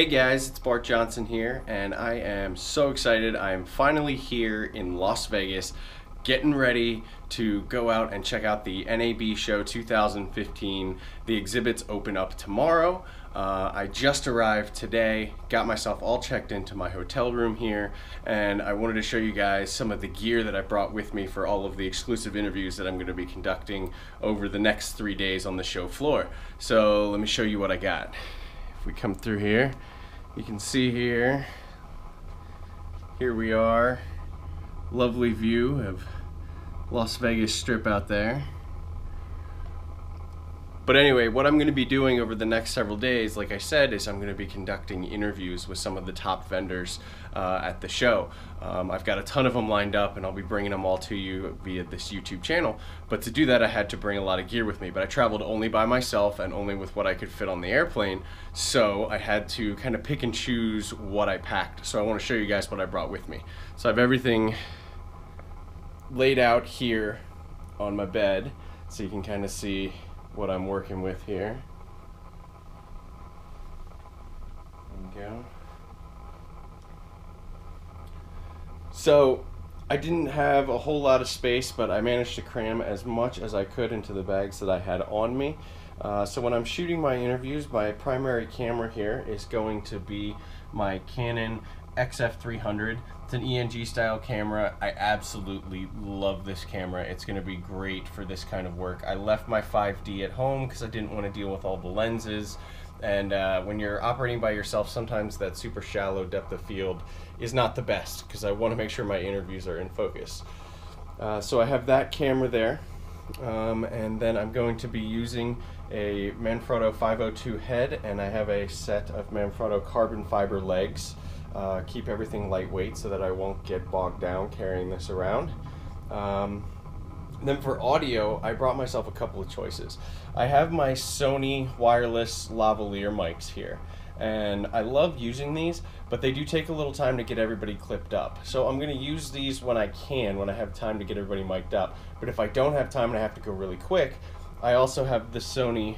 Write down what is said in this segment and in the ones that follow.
Hey guys, it's Bart Johnson here, and I am so excited. I am finally here in Las Vegas, getting ready to go out and check out the NAB Show 2015. The exhibits open up tomorrow. Uh, I just arrived today, got myself all checked into my hotel room here, and I wanted to show you guys some of the gear that I brought with me for all of the exclusive interviews that I'm going to be conducting over the next three days on the show floor. So let me show you what I got. If we come through here, you can see here, here we are, lovely view of Las Vegas Strip out there. But anyway, what I'm going to be doing over the next several days, like I said, is I'm going to be conducting interviews with some of the top vendors uh, at the show. Um, I've got a ton of them lined up and I'll be bringing them all to you via this YouTube channel. But to do that, I had to bring a lot of gear with me. But I traveled only by myself and only with what I could fit on the airplane. So I had to kind of pick and choose what I packed. So I want to show you guys what I brought with me. So I have everything laid out here on my bed so you can kind of see what I'm working with here. There go. So I didn't have a whole lot of space, but I managed to cram as much as I could into the bags that I had on me. Uh, so when I'm shooting my interviews, my primary camera here is going to be my Canon XF300. It's an ENG style camera. I absolutely love this camera. It's going to be great for this kind of work. I left my 5D at home because I didn't want to deal with all the lenses. And uh, when you're operating by yourself, sometimes that super shallow depth of field is not the best because I want to make sure my interviews are in focus. Uh, so I have that camera there. Um, and then I'm going to be using a Manfrotto 502 head and I have a set of Manfrotto carbon fiber legs uh, keep everything lightweight so that I won't get bogged down carrying this around. Um, then for audio, I brought myself a couple of choices. I have my Sony wireless lavalier mics here, and I love using these, but they do take a little time to get everybody clipped up. So I'm going to use these when I can, when I have time to get everybody mic'd up. But if I don't have time and I have to go really quick, I also have the Sony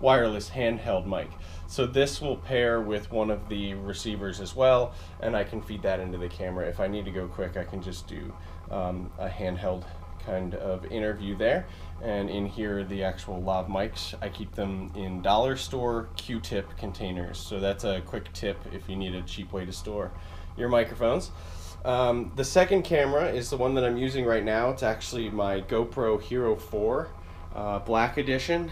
wireless handheld mic. So this will pair with one of the receivers as well, and I can feed that into the camera. If I need to go quick, I can just do um, a handheld kind of interview there. And in here, the actual lav mics, I keep them in dollar store Q-tip containers. So that's a quick tip if you need a cheap way to store your microphones. Um, the second camera is the one that I'm using right now. It's actually my GoPro Hero 4 uh, Black Edition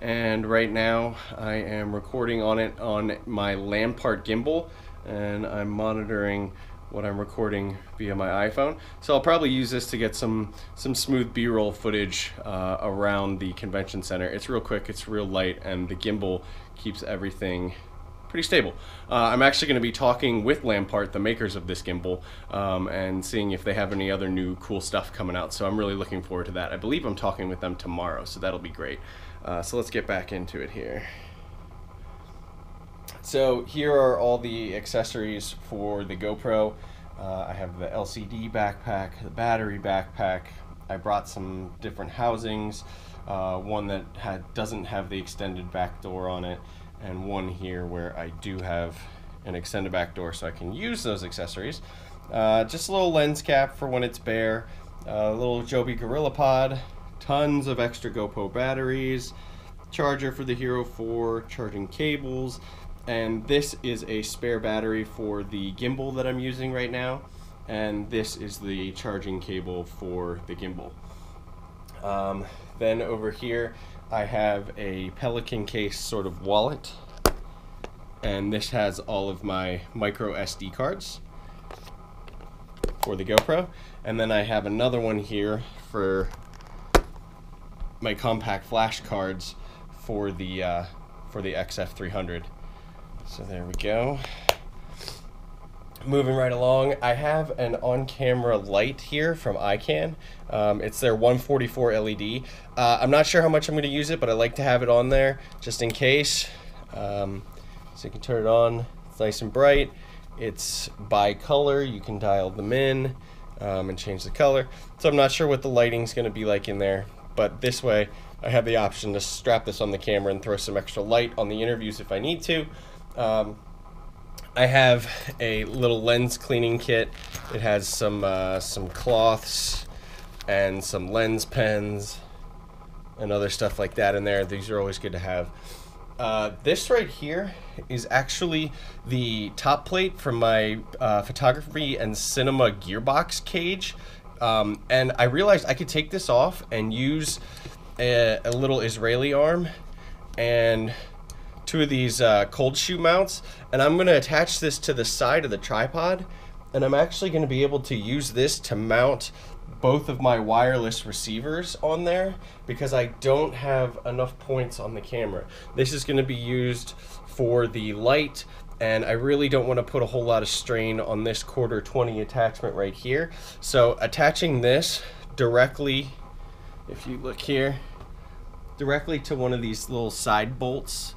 and right now I am recording on it on my Lanparte gimbal and I'm monitoring what I'm recording via my iPhone. So I'll probably use this to get some some smooth B-roll footage uh, around the convention center. It's real quick, it's real light, and the gimbal keeps everything pretty stable. Uh, I'm actually going to be talking with Lanparte, the makers of this gimbal, um, and seeing if they have any other new cool stuff coming out. So I'm really looking forward to that. I believe I'm talking with them tomorrow, so that'll be great. Uh, so let's get back into it here. So here are all the accessories for the GoPro. Uh, I have the LCD backpack, the battery backpack. I brought some different housings, uh, one that had, doesn't have the extended back door on it, and one here where I do have an extended back door so I can use those accessories. Uh, just a little lens cap for when it's bare, a little Joby Gorilla Pod, tons of extra GoPro batteries, charger for the Hero 4, charging cables, and this is a spare battery for the gimbal that I'm using right now, and this is the charging cable for the gimbal. Um, then over here, I have a Pelican case sort of wallet, and this has all of my micro SD cards for the GoPro, and then I have another one here for my compact flash cards for the uh, for the XF300. So there we go. Moving right along, I have an on-camera light here from ikan. Um, it's their 144 LED. Uh, I'm not sure how much I'm going to use it, but I like to have it on there just in case. Um, so you can turn it on. It's nice and bright. It's bi-color. You can dial them in um, and change the color. So I'm not sure what the lighting's going to be like in there, but this way I have the option to strap this on the camera and throw some extra light on the interviews if I need to. Um, I have a little lens cleaning kit. It has some uh, some cloths and some lens pens and other stuff like that in there. These are always good to have. Uh, this right here is actually the top plate from my uh, photography and cinema gearbox cage. Um, and I realized I could take this off and use a, a little Israeli arm and two of these uh, cold shoe mounts. And I'm going to attach this to the side of the tripod. And I'm actually going to be able to use this to mount both of my wireless receivers on there because I don't have enough points on the camera. This is going to be used for the light and I really don't want to put a whole lot of strain on this quarter 20 attachment right here. So attaching this directly, if you look here, directly to one of these little side bolts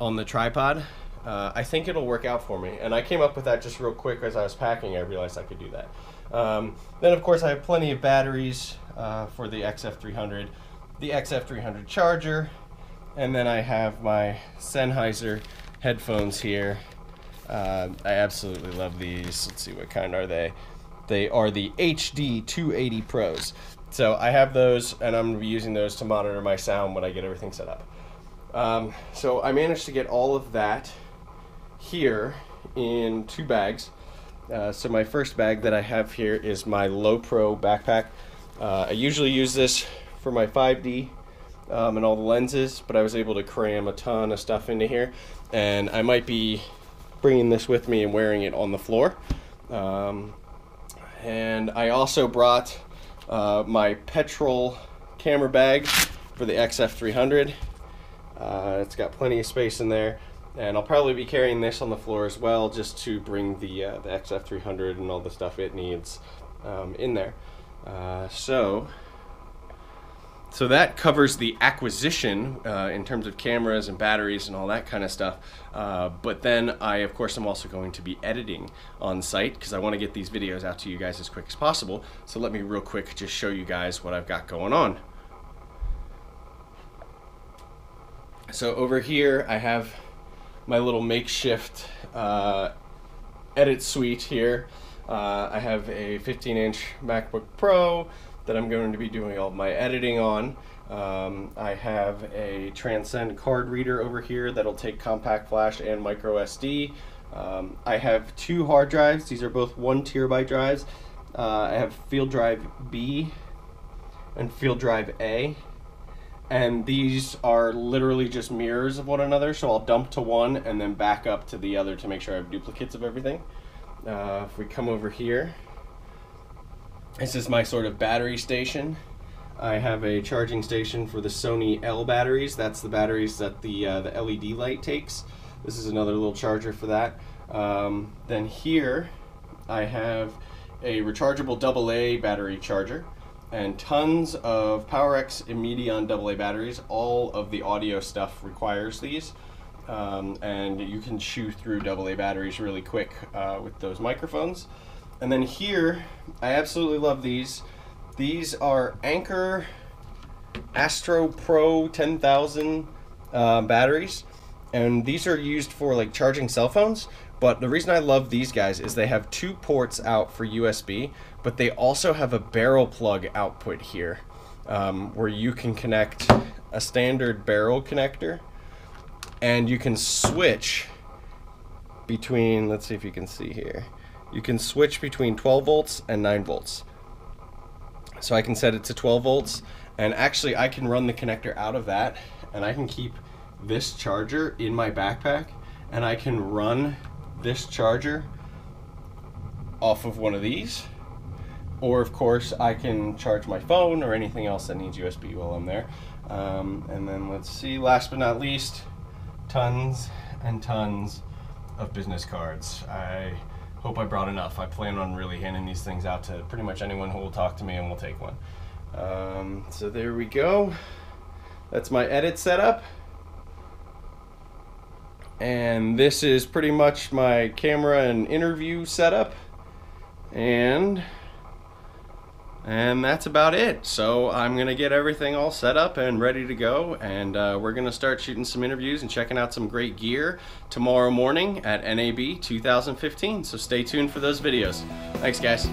on the tripod, uh, I think it'll work out for me. And I came up with that just real quick as I was packing. I realized I could do that. Um, then, of course, I have plenty of batteries uh, for the XF300, the XF300 charger, and then I have my Sennheiser headphones here. Uh, I absolutely love these. Let's see, what kind are they? They are the HD 280 Pros. So I have those, and I'm going to be using those to monitor my sound when I get everything set up. Um, so I managed to get all of that here in two bags. Uh, so my first bag that I have here is my Lowepro backpack. Uh, I usually use this for my 5D um, and all the lenses, but I was able to cram a ton of stuff into here. And I might be bringing this with me and wearing it on the floor. Um, and I also brought uh, my petrol camera bag for the XF300. Uh, it's got plenty of space in there and I'll probably be carrying this on the floor as well just to bring the, uh, the XF300 and all the stuff it needs um, in there. Uh, so, so that covers the acquisition uh, in terms of cameras and batteries and all that kind of stuff. Uh, but then I, of course, am also going to be editing on site because I want to get these videos out to you guys as quick as possible. So let me real quick just show you guys what I've got going on. So over here I have my little makeshift uh, edit suite here. Uh, I have a 15 inch MacBook Pro that I'm going to be doing all my editing on. Um, I have a Transcend card reader over here that'll take compact flash and micro SD. Um, I have two hard drives. These are both one terabyte drives. Uh, I have Field Drive B and Field Drive A and these are literally just mirrors of one another so I'll dump to one and then back up to the other to make sure I have duplicates of everything. Uh, if we come over here this is my sort of battery station. I have a charging station for the Sony L batteries. That's the batteries that the uh, the LED light takes. This is another little charger for that. Um, then here I have a rechargeable AA battery charger and tons of Powerex Imedion AA batteries. All of the audio stuff requires these. Um, and you can chew through AA batteries really quick uh, with those microphones. And then here, I absolutely love these. These are Anker Astro Pro 10,000 uh, batteries. And these are used for like charging cell phones. But the reason I love these guys is they have two ports out for USB, but they also have a barrel plug output here um, where you can connect a standard barrel connector and you can switch between, let's see if you can see here, you can switch between 12 volts and 9 volts. So I can set it to 12 volts and actually I can run the connector out of that and I can keep this charger in my backpack and I can run this charger off of one of these. Or of course I can charge my phone or anything else that needs USB while I'm there. Um, and then let's see last but not least tons and tons of business cards. I hope I brought enough. I plan on really handing these things out to pretty much anyone who will talk to me and will take one. Um, so there we go. That's my edit setup and this is pretty much my camera and interview setup and And that's about it. So I'm to get everything all set up and ready to go. And uh, we're to start shooting some interviews and checking out some great gear tomorrow morning at NAB 2015. So stay tuned for those videos. Thanks, guys.